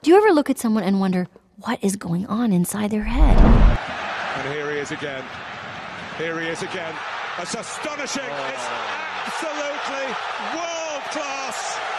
Do you ever look at someone and wonder what is going on inside their head? And here he is again. Here he is again. That's astonishing. It's oh. absolutely world class.